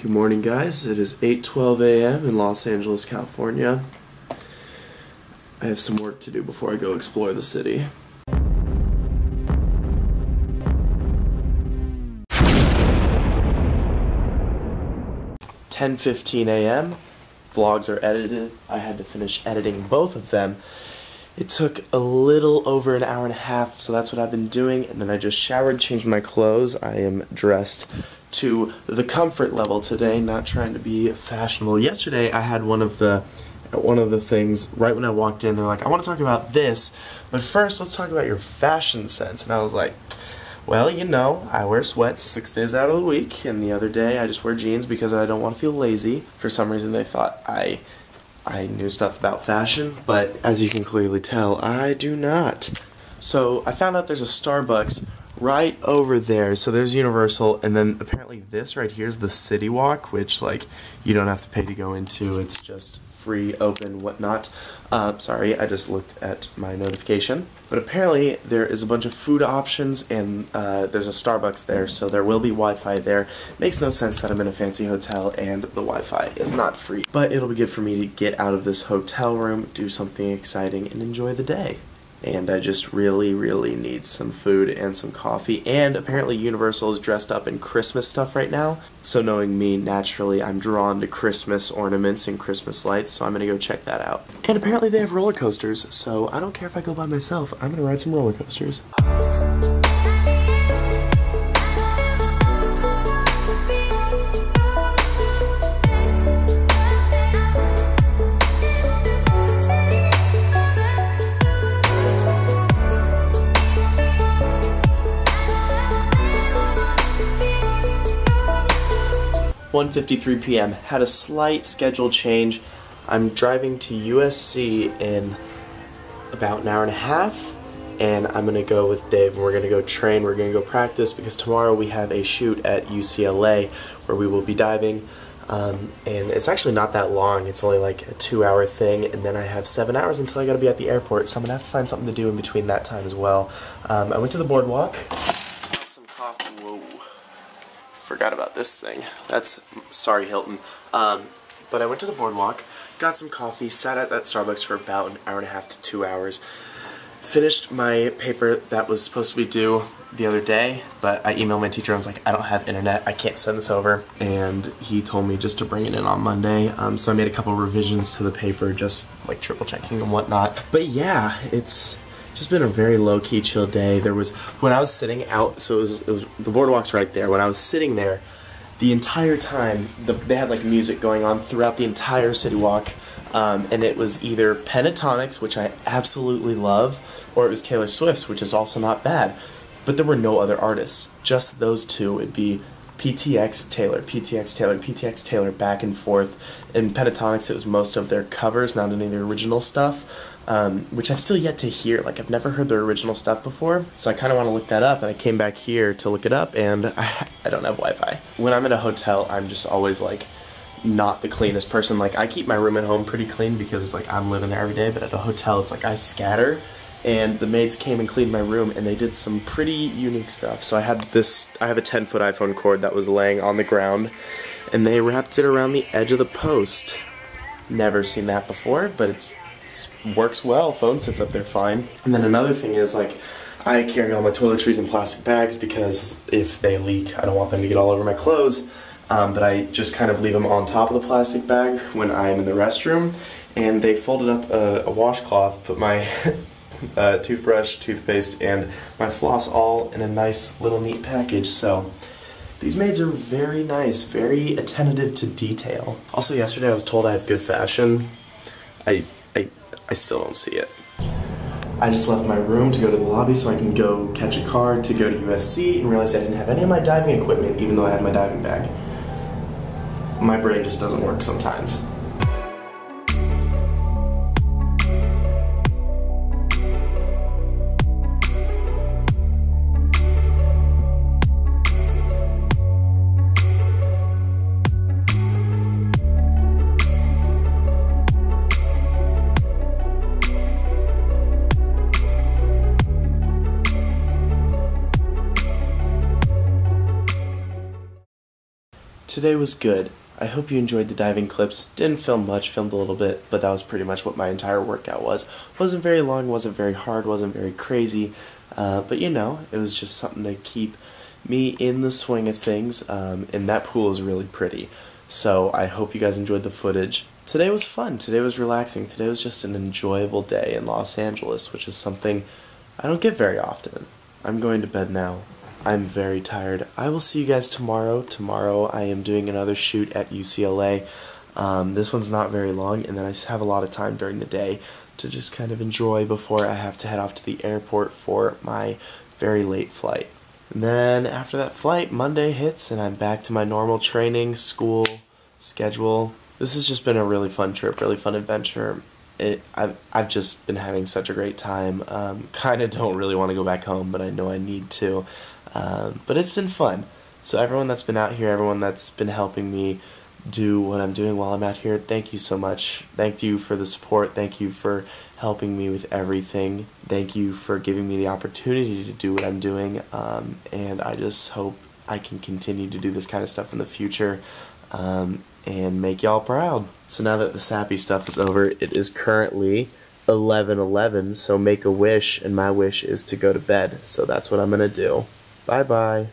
Good morning, guys. It is 8:12 a.m. in Los Angeles, California. I have some work to do before I go explore the city. Ten fifteen a.m. Vlogs are edited. I had to finish editing both of them. It took a little over an hour and a half, so that's what I've been doing. And then I just showered, changed my clothes. I am dressed to the comfort level today, not trying to be fashionable. Yesterday, I had one of the one of the things right when I walked in. They're like, "I want to talk about this, but first, let's talk about your fashion sense." And I was like. Well, you know, I wear sweats six days out of the week, and the other day I just wear jeans because I don't want to feel lazy. For some reason, they thought I I knew stuff about fashion, but as you can clearly tell, I do not. So I found out there's a Starbucks right over there. So there's Universal, and then apparently this right here is the City Walk, which like you don't have to pay to go into. It's just free, open, whatnot. Uh, sorry, I just looked at my notification. But apparently there is a bunch of food options and uh, there's a Starbucks there, so there will be Wi-Fi there. Makes no sense that I'm in a fancy hotel and the Wi-Fi is not free. But it'll be good for me to get out of this hotel room, do something exciting, and enjoy the day and I just really, really need some food and some coffee. And apparently Universal is dressed up in Christmas stuff right now. So knowing me, naturally, I'm drawn to Christmas ornaments and Christmas lights, so I'm gonna go check that out. And apparently they have roller coasters, so I don't care if I go by myself, I'm gonna ride some roller coasters. 1.53 p.m. Had a slight schedule change. I'm driving to USC in about an hour and a half and I'm gonna go with Dave and we're gonna go train, we're gonna go practice because tomorrow we have a shoot at UCLA where we will be diving um, and it's actually not that long, it's only like a two hour thing and then I have seven hours until I gotta be at the airport so I'm gonna have to find something to do in between that time as well. Um, I went to the boardwalk, got some coffee, whoa forgot about this thing. That's, sorry Hilton. Um, but I went to the boardwalk, got some coffee, sat at that Starbucks for about an hour and a half to two hours, finished my paper that was supposed to be due the other day, but I emailed my teacher and was like, I don't have internet, I can't send this over. And he told me just to bring it in on Monday. Um, so I made a couple revisions to the paper, just like triple checking and whatnot. But yeah, it's just been a very low-key chill day. There was when I was sitting out, so it was, it was the boardwalk's right there. When I was sitting there, the entire time the, they had like music going on throughout the entire city walk, um, and it was either Pentatonix, which I absolutely love, or it was Taylor Swift, which is also not bad. But there were no other artists, just those two. It'd be PTX Taylor, PTX Taylor, PTX Taylor back and forth. In Pentatonix, it was most of their covers, not any of the original stuff, um, which I've still yet to hear. Like, I've never heard their original stuff before, so I kind of want to look that up, and I came back here to look it up, and I, I don't have Wi-Fi. When I'm in a hotel, I'm just always like, not the cleanest person. Like, I keep my room at home pretty clean because it's like I'm living there every day, but at a hotel, it's like I scatter and the maids came and cleaned my room and they did some pretty unique stuff. So I had this, I have a 10 foot iPhone cord that was laying on the ground and they wrapped it around the edge of the post. Never seen that before, but it's, it works well. Phone sits up there fine. And then another thing is like, I carry all my toiletries in plastic bags because if they leak, I don't want them to get all over my clothes. Um, but I just kind of leave them on top of the plastic bag when I'm in the restroom. And they folded up a, a washcloth, put my uh, toothbrush, toothpaste, and my floss all in a nice little neat package. So these maids are very nice, very attentive to detail. Also yesterday I was told I have good fashion. I, I, I still don't see it. I just left my room to go to the lobby so I can go catch a car to go to USC and realized I didn't have any of my diving equipment even though I had my diving bag. My brain just doesn't work sometimes. Today was good. I hope you enjoyed the diving clips. Didn't film much, filmed a little bit, but that was pretty much what my entire workout was. Wasn't very long, wasn't very hard, wasn't very crazy, uh, but you know, it was just something to keep me in the swing of things, um, and that pool is really pretty. So I hope you guys enjoyed the footage. Today was fun, today was relaxing, today was just an enjoyable day in Los Angeles, which is something I don't get very often. I'm going to bed now. I'm very tired. I will see you guys tomorrow. Tomorrow I am doing another shoot at UCLA. Um, this one's not very long, and then I have a lot of time during the day to just kind of enjoy before I have to head off to the airport for my very late flight. And then after that flight, Monday hits, and I'm back to my normal training, school, schedule. This has just been a really fun trip, really fun adventure. It, I've, I've just been having such a great time. Um, kind of don't really want to go back home, but I know I need to. Um, but it's been fun. So everyone that's been out here, everyone that's been helping me do what I'm doing while I'm out here, thank you so much. Thank you for the support. Thank you for helping me with everything. Thank you for giving me the opportunity to do what I'm doing. Um, and I just hope I can continue to do this kind of stuff in the future um, and make y'all proud. So now that the sappy stuff is over, it is currently 11:11. So make a wish, and my wish is to go to bed. So that's what I'm gonna do. Bye bye.